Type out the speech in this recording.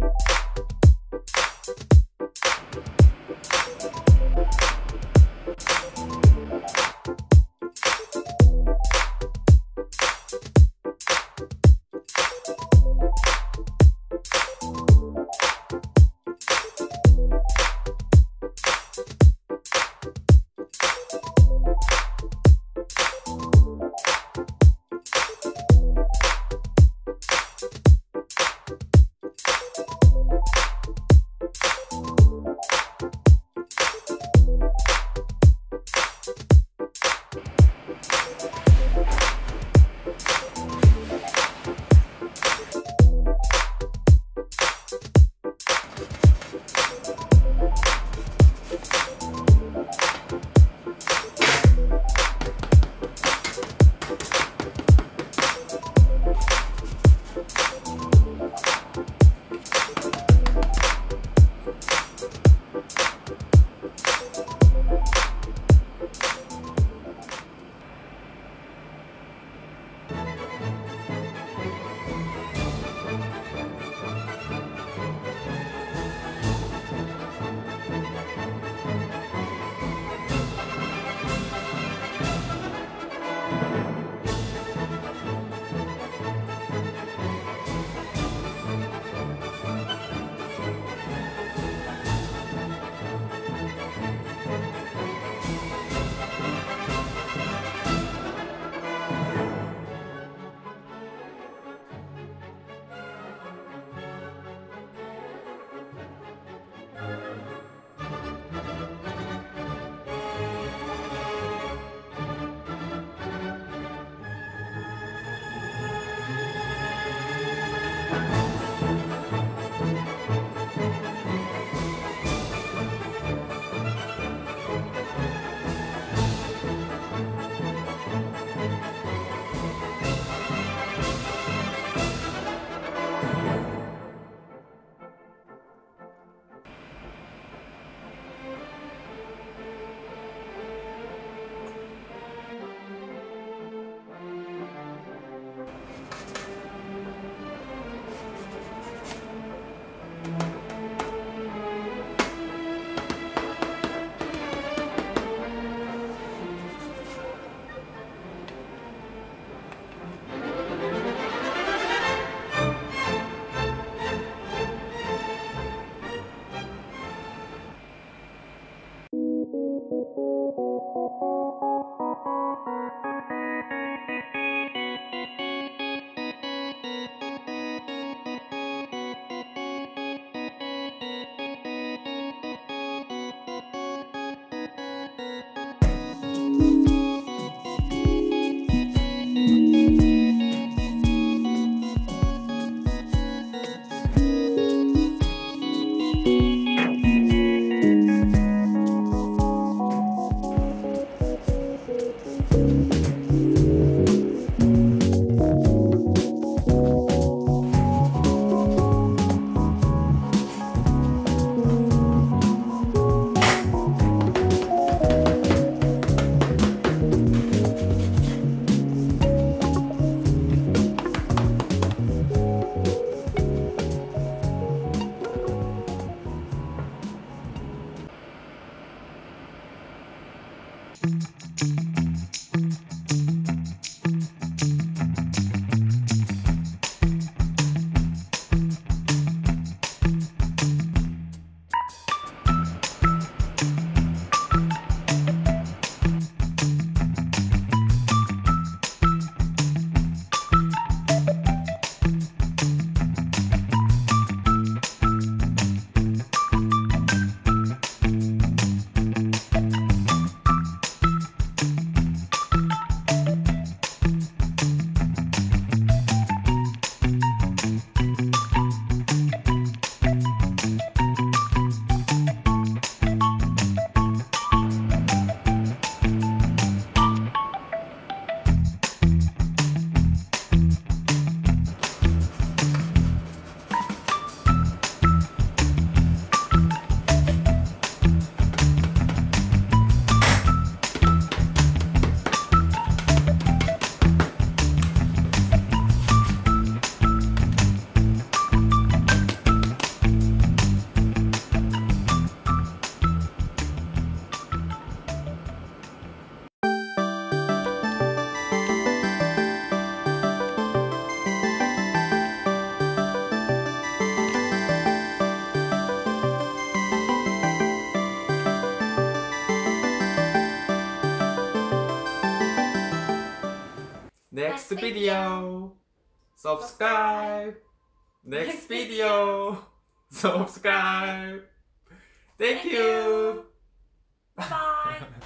you うん。Next video. Subscribe. Next video. Subscribe. Thank Thank you. Bye.